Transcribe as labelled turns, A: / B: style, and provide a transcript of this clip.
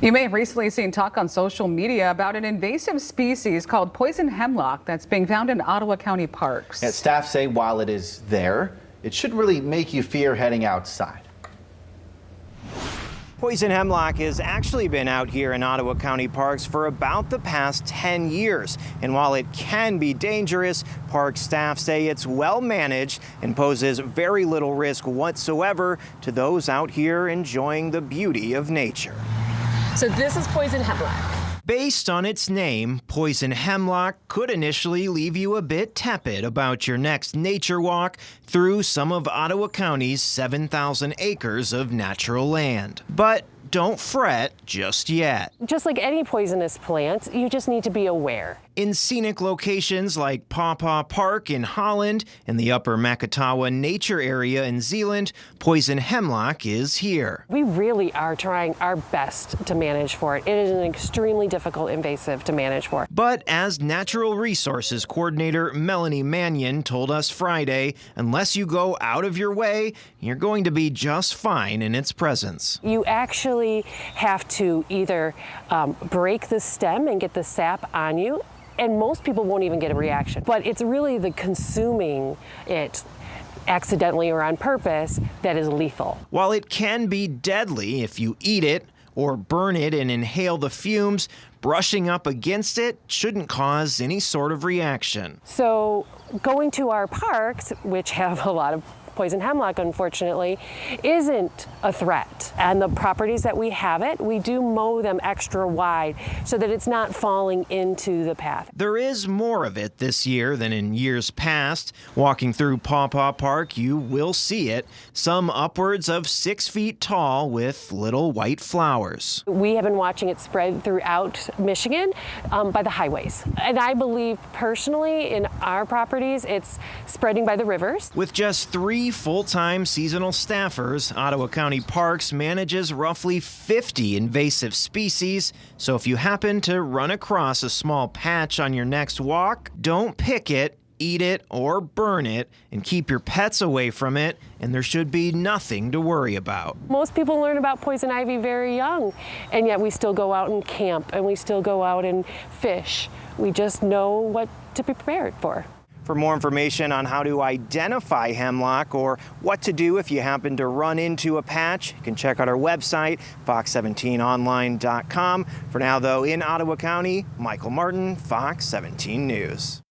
A: You may have recently seen talk on social media about an invasive species called poison hemlock that's being found in Ottawa County parks.
B: Yeah, staff say while it is there, it shouldn't really make you fear heading outside.
C: Poison hemlock has actually been out here in Ottawa County parks for about the past 10 years. And while it can be dangerous, park staff say it's well managed and poses very little risk whatsoever to those out here enjoying the beauty of nature.
D: So this is poison hemlock.
C: Based on its name, poison hemlock could initially leave you a bit tepid about your next nature walk through some of Ottawa County's 7,000 acres of natural land. But don't fret just yet.
D: Just like any poisonous plant, you just need to be aware.
C: In scenic locations like Paw Paw Park in Holland and the Upper Macatawa Nature Area in Zeeland, poison hemlock is here.
D: We really are trying our best to manage for it. It is an extremely difficult invasive to manage for.
C: But as Natural Resources Coordinator Melanie Mannion told us Friday, unless you go out of your way, you're going to be just fine in its presence.
D: You actually have to either um, break the stem and get the sap on you and most people won't even get a reaction. But it's really the consuming it accidentally or on purpose that is lethal.
C: While it can be deadly if you eat it or burn it and inhale the fumes, brushing up against it shouldn't cause any sort of reaction.
D: So going to our parks, which have a lot of poison hemlock, unfortunately, isn't a threat. And the properties that we have it, we do mow them extra wide so that it's not falling into the path.
C: There is more of it this year than in years past. Walking through Paw Paw Park, you will see it, some upwards of six feet tall with little white flowers.
D: We have been watching it spread throughout Michigan um, by the highways. And I believe personally in our properties, it's spreading by the rivers.
C: With just three full-time seasonal staffers, Ottawa County Parks manages roughly 50 invasive species, so if you happen to run across a small patch on your next walk, don't pick it, eat it, or burn it, and keep your pets away from it, and there should be nothing to worry about.
D: Most people learn about poison ivy very young, and yet we still go out and camp, and we still go out and fish. We just know what to be prepared for.
C: For more information on how to identify hemlock or what to do if you happen to run into a patch, you can check out our website, fox17online.com. For now, though, in Ottawa County, Michael Martin, Fox 17 News.